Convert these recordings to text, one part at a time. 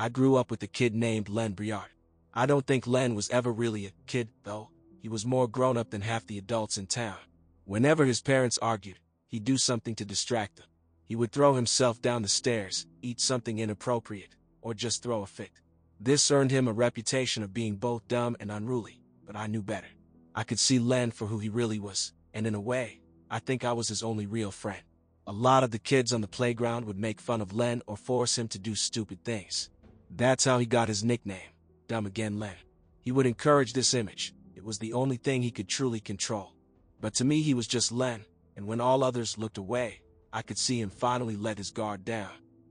I grew up with a kid named Len Briard. I don't think Len was ever really a kid, though. He was more grown up than half the adults in town. Whenever his parents argued, he'd do something to distract them. He would throw himself down the stairs, eat something inappropriate, or just throw a fit. This earned him a reputation of being both dumb and unruly, but I knew better. I could see Len for who he really was, and in a way, I think I was his only real friend. A lot of the kids on the playground would make fun of Len or force him to do stupid things. That's how he got his nickname, Dumb Again Len. He would encourage this image. It was the only thing he could truly control. But to me he was just Len, and when all others looked away, I could see him finally let his guard down.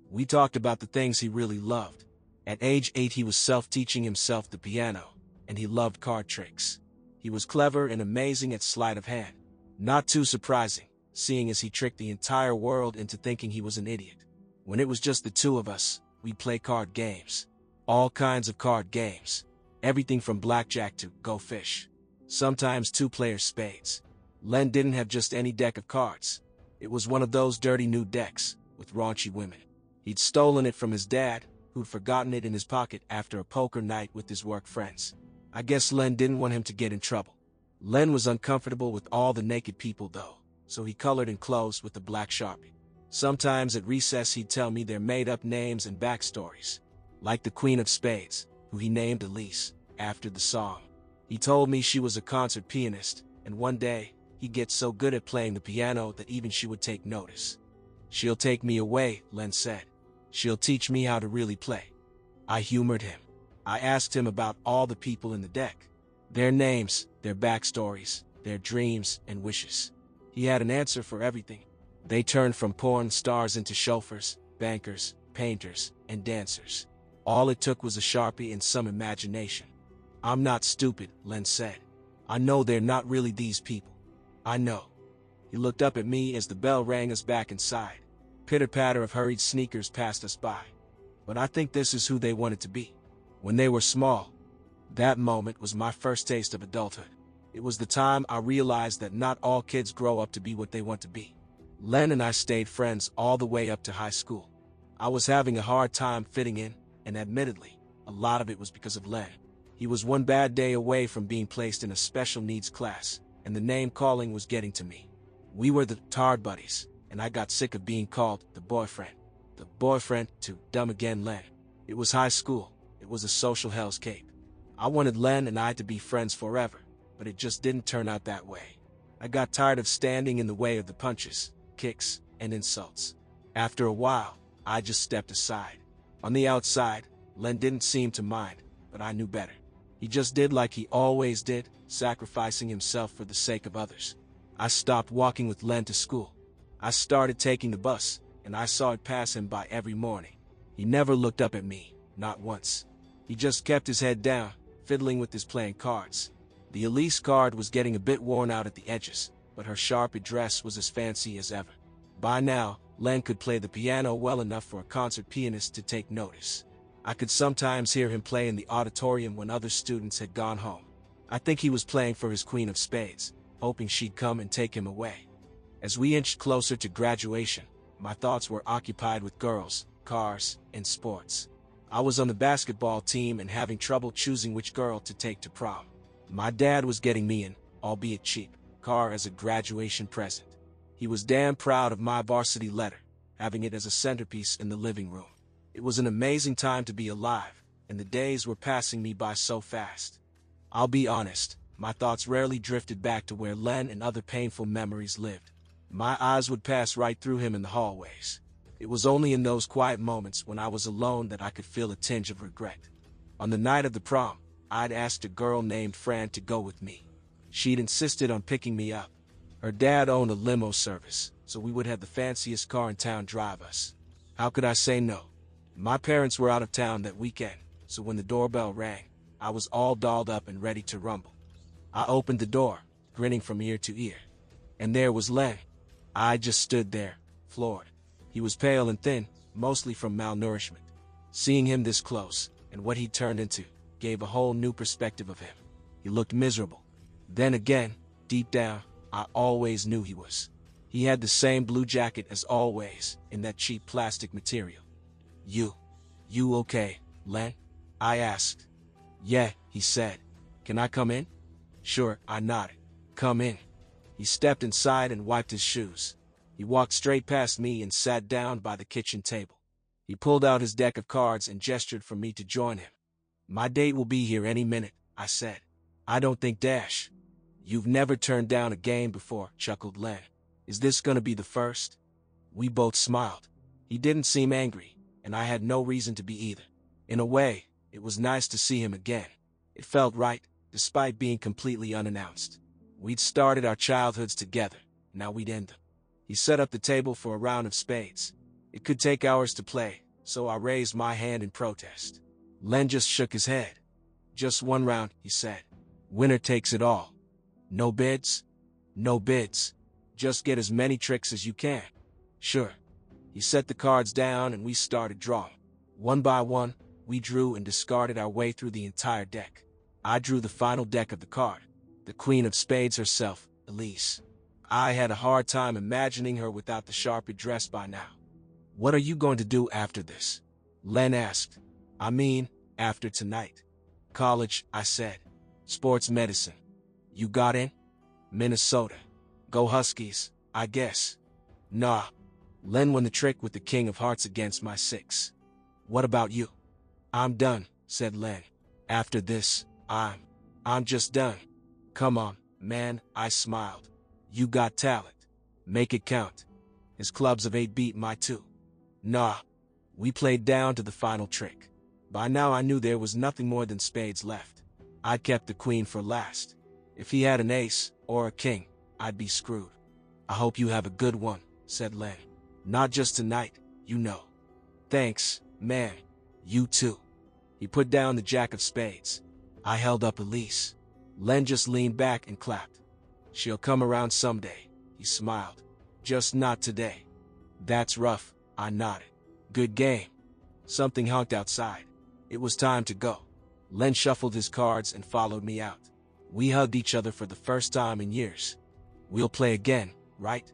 We talked about the things he really loved. At age 8 he was self-teaching himself the piano, and he loved card tricks. He was clever and amazing at sleight of hand. Not too surprising, seeing as he tricked the entire world into thinking he was an idiot. When it was just the two of us, we'd play card games. All kinds of card games. Everything from blackjack to go fish. Sometimes two-player spades. Len didn't have just any deck of cards. It was one of those dirty new decks, with raunchy women. He'd stolen it from his dad, who'd forgotten it in his pocket after a poker night with his work friends. I guess Len didn't want him to get in trouble. Len was uncomfortable with all the naked people, though, so he colored in clothes with a black sharpie. Sometimes at recess he'd tell me their made-up names and backstories, like the Queen of Spades, who he named Elise, after the song. He told me she was a concert pianist, and one day, he'd get so good at playing the piano that even she would take notice. She'll take me away, Len said. She'll teach me how to really play. I humored him. I asked him about all the people in the deck. Their names, their backstories, their dreams and wishes. He had an answer for everything. They turned from porn stars into chauffeurs, bankers, painters, and dancers. All it took was a Sharpie and some imagination. I'm not stupid, Len said. I know they're not really these people. I know. He looked up at me as the bell rang us back inside. Pitter-patter of hurried sneakers passed us by. But I think this is who they wanted to be. When they were small, that moment was my first taste of adulthood. It was the time I realized that not all kids grow up to be what they want to be. Len and I stayed friends all the way up to high school. I was having a hard time fitting in, and admittedly, a lot of it was because of Len. He was one bad day away from being placed in a special needs class, and the name calling was getting to me. We were the Tard Buddies, and I got sick of being called the boyfriend. The boyfriend to Dumb Again Len. It was high school. It was a social hell's cape. I wanted Len and I to be friends forever, but it just didn't turn out that way. I got tired of standing in the way of the punches, kicks, and insults. After a while, I just stepped aside. On the outside, Len didn't seem to mind, but I knew better. He just did like he always did, sacrificing himself for the sake of others. I stopped walking with Len to school. I started taking the bus, and I saw it pass him by every morning. He never looked up at me, not once. He just kept his head down, fiddling with his playing cards. The Elise card was getting a bit worn out at the edges, but her sharp dress was as fancy as ever. By now, Len could play the piano well enough for a concert pianist to take notice. I could sometimes hear him play in the auditorium when other students had gone home. I think he was playing for his Queen of Spades, hoping she'd come and take him away. As we inched closer to graduation, my thoughts were occupied with girls, cars, and sports. I was on the basketball team and having trouble choosing which girl to take to prom. My dad was getting me in, albeit cheap, car as a graduation present. He was damn proud of my varsity letter, having it as a centerpiece in the living room. It was an amazing time to be alive, and the days were passing me by so fast. I'll be honest, my thoughts rarely drifted back to where Len and other painful memories lived. My eyes would pass right through him in the hallways. It was only in those quiet moments when I was alone that I could feel a tinge of regret. On the night of the prom, I'd asked a girl named Fran to go with me. She'd insisted on picking me up. Her dad owned a limo service, so we would have the fanciest car in town drive us. How could I say no? My parents were out of town that weekend, so when the doorbell rang, I was all dolled up and ready to rumble. I opened the door, grinning from ear to ear. And there was Len. I just stood there, floored. He was pale and thin, mostly from malnourishment. Seeing him this close, and what he'd turned into, gave a whole new perspective of him. He looked miserable. Then again, deep down, I always knew he was. He had the same blue jacket as always, in that cheap plastic material. You. You okay, Len? I asked. Yeah, he said. Can I come in? Sure, I nodded. Come in. He stepped inside and wiped his shoes. He walked straight past me and sat down by the kitchen table. He pulled out his deck of cards and gestured for me to join him. My date will be here any minute, I said. I don't think Dash. You've never turned down a game before, chuckled Len. Is this gonna be the first? We both smiled. He didn't seem angry, and I had no reason to be either. In a way, it was nice to see him again. It felt right, despite being completely unannounced. We'd started our childhoods together, now we'd end them. He set up the table for a round of spades. It could take hours to play, so I raised my hand in protest. Len just shook his head. Just one round, he said. Winner takes it all. No bids? No bids. Just get as many tricks as you can. Sure. He set the cards down and we started drawing. One by one, we drew and discarded our way through the entire deck. I drew the final deck of the card, the Queen of Spades herself, Elise. I had a hard time imagining her without the sharpie dress by now. What are you going to do after this? Len asked. I mean, after tonight. College, I said. Sports medicine. You got in? Minnesota. Go Huskies, I guess. Nah. Len won the trick with the king of hearts against my six. What about you? I'm done, said Len. After this, I'm... I'm just done. Come on, man, I smiled. You got talent. Make it count. His clubs of eight beat my two. Nah. We played down to the final trick. By now I knew there was nothing more than spades left. I'd kept the queen for last. If he had an ace, or a king, I'd be screwed. I hope you have a good one, said Len. Not just tonight, you know. Thanks, man. You too. He put down the jack of spades. I held up Elise. Len just leaned back and clapped. She'll come around someday, he smiled. Just not today. That's rough, I nodded. Good game. Something honked outside. It was time to go. Len shuffled his cards and followed me out. We hugged each other for the first time in years. We'll play again, right?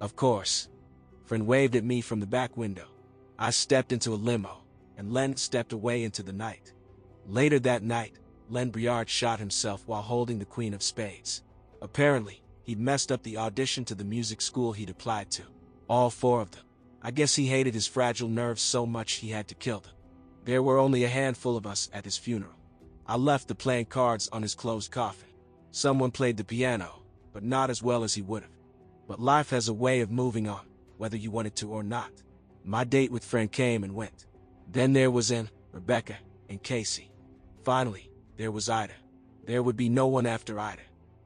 Of course. Fran waved at me from the back window. I stepped into a limo, and Len stepped away into the night. Later that night, Len Briard shot himself while holding the Queen of Spades. Apparently, he'd messed up the audition to the music school he'd applied to. All four of them. I guess he hated his fragile nerves so much he had to kill them. There were only a handful of us at his funeral. I left the playing cards on his closed coffin. Someone played the piano, but not as well as he would have. But life has a way of moving on, whether you want it to or not. My date with Fran came and went. Then there was in Rebecca and Casey. Finally, there was Ida. There would be no one after Ida.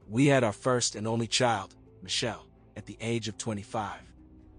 We had our first and only child, Michelle, at the age of 25.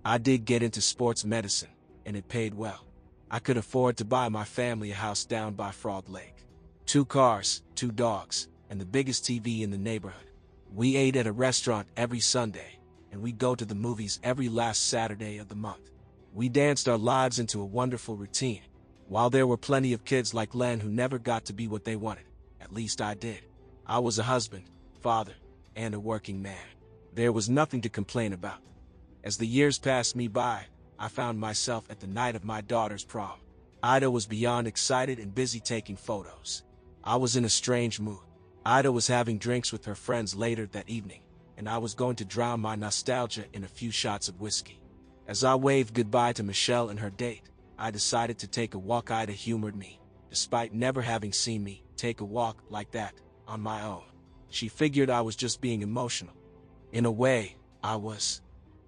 I did get into sports medicine, and it paid well. I could afford to buy my family a house down by Frog Lake. Two cars, two dogs, and the biggest TV in the neighborhood. We ate at a restaurant every Sunday, and we go to the movies every last Saturday of the month. We danced our lives into a wonderful routine. While there were plenty of kids like Len who never got to be what they wanted, at least I did. I was a husband, father, and a working man. There was nothing to complain about. As the years passed me by, I found myself at the night of my daughter's prom. Ida was beyond excited and busy taking photos. I was in a strange mood. Ida was having drinks with her friends later that evening, and I was going to drown my nostalgia in a few shots of whiskey. As I waved goodbye to Michelle and her date, I decided to take a walk. Ida humored me, despite never having seen me take a walk like that on my own. She figured I was just being emotional. In a way, I was.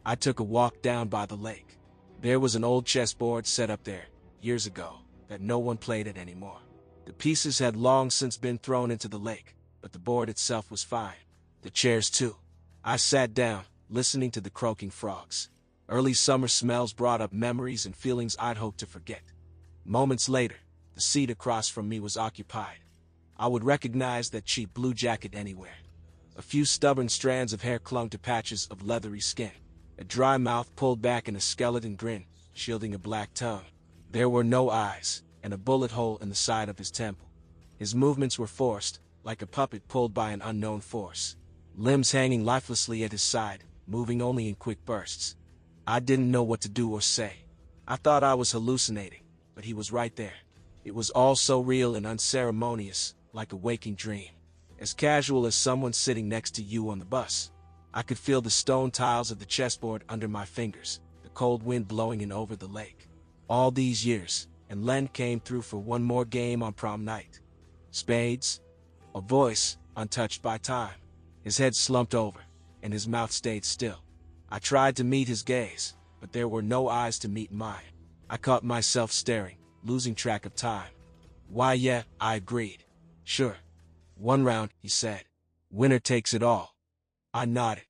I took a walk down by the lake. There was an old chessboard set up there, years ago, that no one played it anymore. The pieces had long since been thrown into the lake, but the board itself was fine. The chairs too. I sat down, listening to the croaking frogs. Early summer smells brought up memories and feelings I'd hoped to forget. Moments later, the seat across from me was occupied. I would recognize that cheap blue jacket anywhere. A few stubborn strands of hair clung to patches of leathery skin a dry mouth pulled back in a skeleton grin, shielding a black tongue. There were no eyes, and a bullet hole in the side of his temple. His movements were forced, like a puppet pulled by an unknown force. Limbs hanging lifelessly at his side, moving only in quick bursts. I didn't know what to do or say. I thought I was hallucinating, but he was right there. It was all so real and unceremonious, like a waking dream. As casual as someone sitting next to you on the bus. I could feel the stone tiles of the chessboard under my fingers, the cold wind blowing in over the lake. All these years, and Len came through for one more game on prom night. Spades, a voice, untouched by time. His head slumped over, and his mouth stayed still. I tried to meet his gaze, but there were no eyes to meet mine. I caught myself staring, losing track of time. Why, yeah, I agreed. Sure. One round, he said. Winner takes it all. I nodded.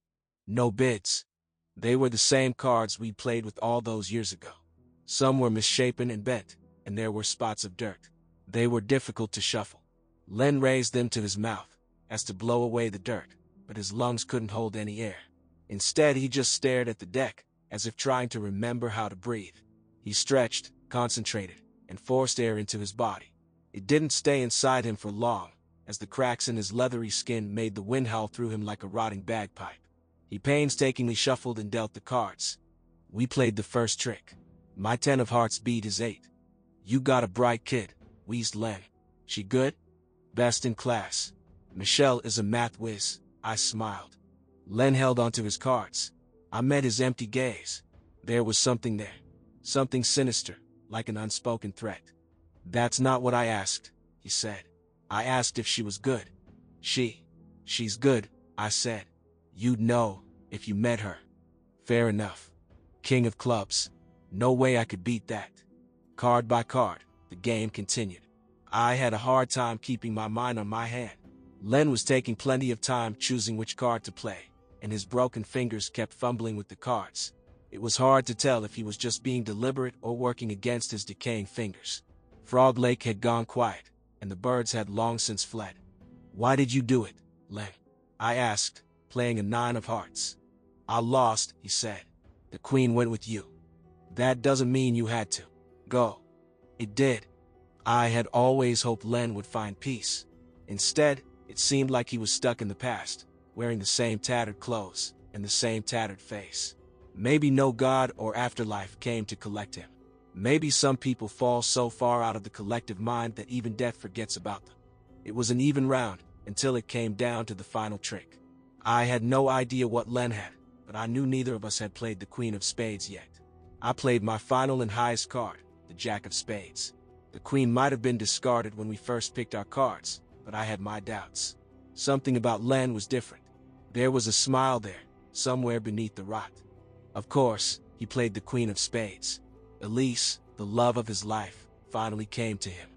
No bids. They were the same cards we played with all those years ago. Some were misshapen and bent, and there were spots of dirt. They were difficult to shuffle. Len raised them to his mouth, as to blow away the dirt, but his lungs couldn't hold any air. Instead, he just stared at the deck, as if trying to remember how to breathe. He stretched, concentrated, and forced air into his body. It didn't stay inside him for long, as the cracks in his leathery skin made the wind howl through him like a rotting bagpipe. He painstakingly shuffled and dealt the cards. We played the first trick. My ten of hearts beat his eight. You got a bright kid, wheezed Len. She good? Best in class. Michelle is a math whiz, I smiled. Len held onto his cards. I met his empty gaze. There was something there. Something sinister, like an unspoken threat. That's not what I asked, he said. I asked if she was good. She. She's good, I said. You'd know, if you met her. Fair enough. King of clubs. No way I could beat that. Card by card, the game continued. I had a hard time keeping my mind on my hand. Len was taking plenty of time choosing which card to play, and his broken fingers kept fumbling with the cards. It was hard to tell if he was just being deliberate or working against his decaying fingers. Frog Lake had gone quiet, and the birds had long since fled. Why did you do it, Len? I asked, playing a nine of hearts. I lost, he said. The queen went with you. That doesn't mean you had to. Go. It did. I had always hoped Len would find peace. Instead, it seemed like he was stuck in the past, wearing the same tattered clothes and the same tattered face. Maybe no God or afterlife came to collect him. Maybe some people fall so far out of the collective mind that even death forgets about them. It was an even round until it came down to the final trick. I had no idea what Len had, but I knew neither of us had played the Queen of Spades yet. I played my final and highest card, the Jack of Spades. The Queen might have been discarded when we first picked our cards, but I had my doubts. Something about Len was different. There was a smile there, somewhere beneath the rot. Of course, he played the Queen of Spades. Elise, the love of his life, finally came to him.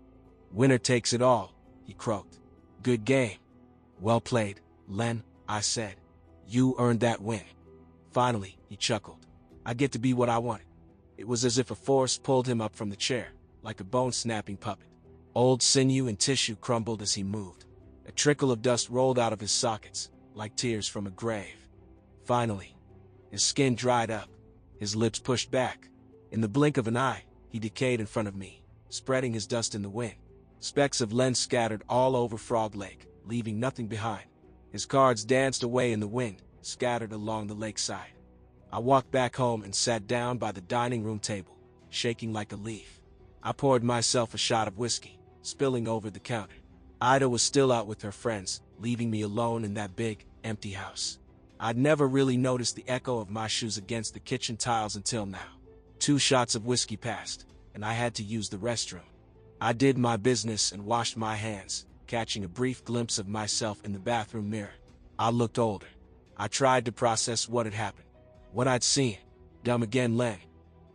Winner takes it all, he croaked. Good game. Well played, Len, I said. You earned that win. Finally, he chuckled. I get to be what I wanted. It was as if a force pulled him up from the chair, like a bone-snapping puppet. Old sinew and tissue crumbled as he moved. A trickle of dust rolled out of his sockets, like tears from a grave. Finally, his skin dried up, his lips pushed back. In the blink of an eye, he decayed in front of me, spreading his dust in the wind. Specks of lens scattered all over Frog Lake, leaving nothing behind. His cards danced away in the wind, scattered along the lakeside. I walked back home and sat down by the dining room table, shaking like a leaf. I poured myself a shot of whiskey, spilling over the counter. Ida was still out with her friends, leaving me alone in that big, empty house. I'd never really noticed the echo of my shoes against the kitchen tiles until now. Two shots of whiskey passed, and I had to use the restroom. I did my business and washed my hands, catching a brief glimpse of myself in the bathroom mirror. I looked older. I tried to process what had happened, what I'd seen. Dumb again, Len.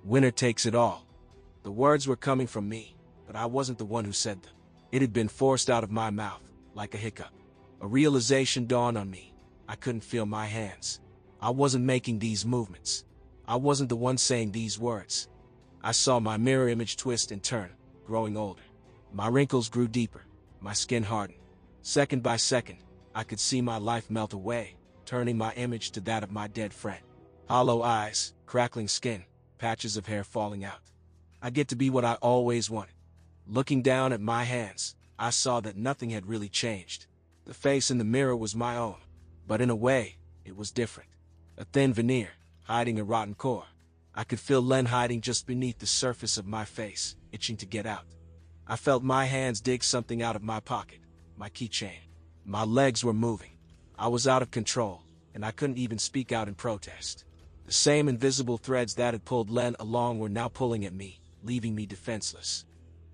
Winner takes it all. The words were coming from me, but I wasn't the one who said them. It had been forced out of my mouth, like a hiccup. A realization dawned on me. I couldn't feel my hands. I wasn't making these movements. I wasn't the one saying these words. I saw my mirror image twist and turn, growing older. My wrinkles grew deeper, my skin hardened. Second by second, I could see my life melt away, turning my image to that of my dead friend. Hollow eyes, crackling skin, patches of hair falling out. I get to be what I always wanted. Looking down at my hands, I saw that nothing had really changed. The face in the mirror was my own. But in a way, it was different. A thin veneer, hiding a rotten core. I could feel Len hiding just beneath the surface of my face, itching to get out. I felt my hands dig something out of my pocket, my keychain. My legs were moving. I was out of control, and I couldn't even speak out in protest. The same invisible threads that had pulled Len along were now pulling at me, leaving me defenseless.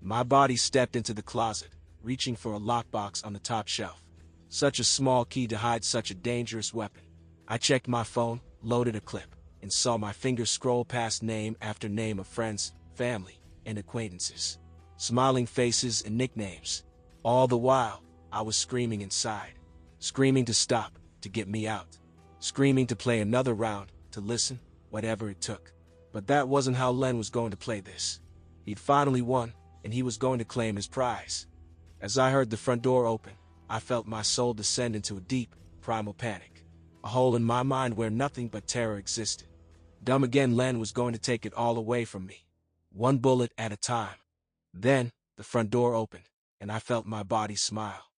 My body stepped into the closet, reaching for a lockbox on the top shelf. Such a small key to hide such a dangerous weapon. I checked my phone, loaded a clip, and saw my fingers scroll past name after name of friends, family, and acquaintances. Smiling faces and nicknames. All the while, I was screaming inside. Screaming to stop, to get me out. Screaming to play another round, to listen, whatever it took. But that wasn't how Len was going to play this. He'd finally won, and he was going to claim his prize. As I heard the front door open, I felt my soul descend into a deep, primal panic. A hole in my mind where nothing but terror existed. Dumb again Len was going to take it all away from me. One bullet at a time. Then, the front door opened, and I felt my body smile.